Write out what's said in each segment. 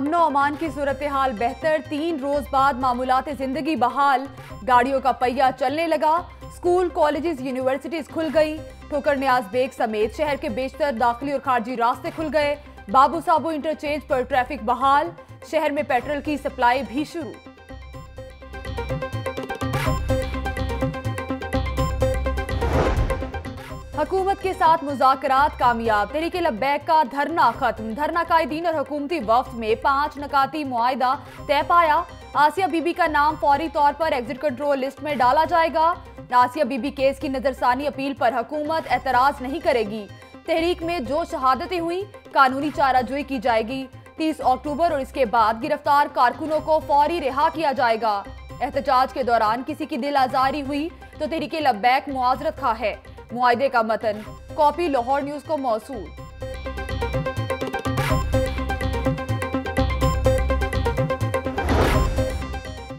अमनो अमान की सूरत हाल बेहतर, तीन रोज बाद मामूलत ज़िंदगी बहाल। गाड़ियों का पहिया चलने लगा, स्कूल, कॉलेजेस, यूनिवर्सिटीज खुल गई। ठोकर न्याज बेग समेत शहर के बेशतर दाखिली और खारजी रास्ते खुल गए। बाबू साबू इंटरचेंज पर ट्रैफ़िक बहाल। शहर में पेट्रोल की सप्लाई भी शुरू। हुकूमत के साथ मुजाकरात कामयाब। तरीके लब्बैक का धरना खत्म। धरना कायदीन और हुकूमती वफ्त में पाँच नकाती मुआदा तय पाया। आसिया बीबी का नाम फौरी तौर पर एग्जिट कंट्रोल लिस्ट में डाला जाएगा। आसिया बीबी केस की नजरसानी अपील पर हुकूमत एतराज़ नहीं करेगी। तहरीक में जो शहादतें हुई, कानूनी चाराजोई की जाएगी। तीस अक्टूबर और इसके बाद गिरफ़्तार कारकुनों को फौरी रिहा किया जाएगा। एहतजाज के दौरान किसी की दिल आजारी हुई तो तरीके लब्बैक मुआजरत खा है। मुआदे का मतन कॉपी लाहौर न्यूज़ को मौसू।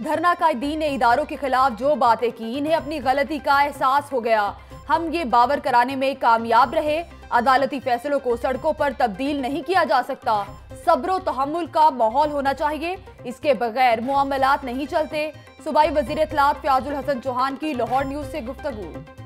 धरना कायदीन ने इदारों के खिलाफ जो बातें की, इन्हें अपनी गलती का एहसास हो गया। हम ये बावर कराने में कामयाब रहे। अदालती फैसलों को सड़कों पर तब्दील नहीं किया जा सकता। सब्र तहमुल का माहौल होना चाहिए। इसके बगैर मामलात नहीं चलते। सूबाई वज़ीर इतलात फ्याजुल हसन चौहान की लाहौर न्यूज़ से गुफ्तगू।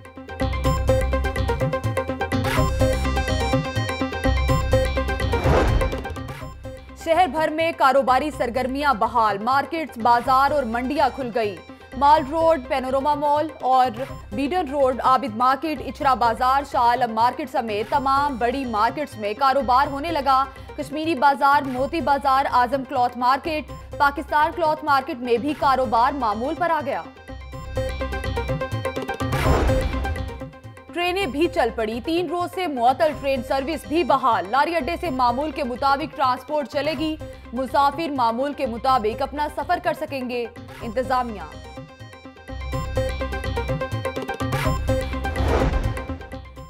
शहर भर में कारोबारी सरगर्मियाँ बहाल, मार्केट्स, बाज़ार और मंडियाँ खुल गई। माल रोड, पेनोरमा मॉल और Beadon road, Abid market, Ichhra बाज़ार आलम मार्केट समेत तमाम बड़ी मार्केट्स में कारोबार होने लगा। कश्मीरी बाज़ार, मोती बाज़ार, Azam cloth market, Pakistan cloth market में भी कारोबार मामूल पर आ गया। भी चल पड़ी। तीन रोज से मुअतल ट्रेन सर्विस भी बहाल। लारी अड्डे से मामूल के मुताबिक ट्रांसपोर्ट चलेगी। मुसाफिर मामूल के मुताबिक अपना सफ़र कर सकेंगे। इंतजामिया।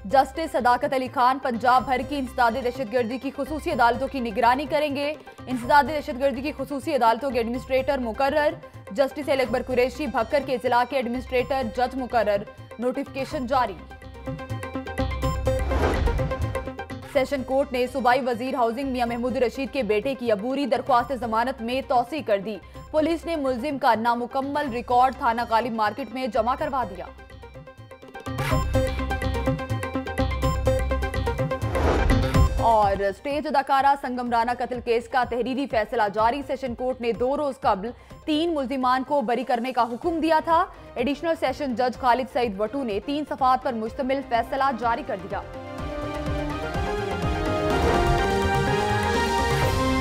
जस्टिस सदाकत अली खान पंजाब भर की इंसदादी दहशतगर्दी की खसूसी अदालतों की निगरानी करेंगे। इंसदादी दहशतगर्दी की खसूसी अदालतों के एडमिनिस्ट्रेटर मुकर्र जस्टिस एल अकबर कुरैशी भक्कर के जिला के एडमिनिस्ट्रेटर जज मुकर्र नोटिफिकेशन जारी। सेशन कोर्ट ने सूबाई वज़ीर हाउसिंग मियाँ महमूद रशीद के बेटे की अबूरी दरख्वास्त जमानत में तोसी कर दी। पुलिस ने मुलजिम का नामुकम्मल रिकॉर्ड थाना गालिब मार्केट में जमा करवा दिया। और स्टेज अदाकारा संगम राना कत्ल केस का तहरीरी फैसला जारी। सेशन कोर्ट ने दो रोज कबल तीन मुलजिमान को बरी करने का हुक्म दिया था। एडिशनल सेशन जज खालिद सईद वटू ने तीन सफात पर मुश्तमिल फैसला जारी कर दिया।